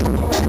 I'm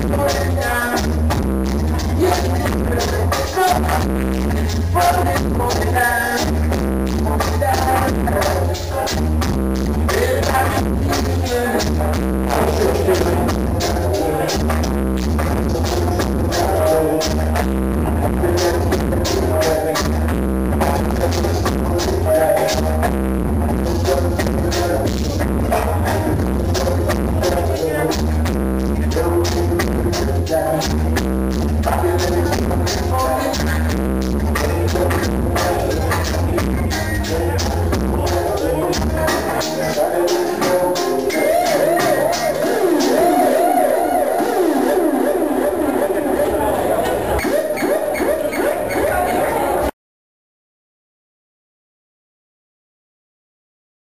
Yeah. Thank you.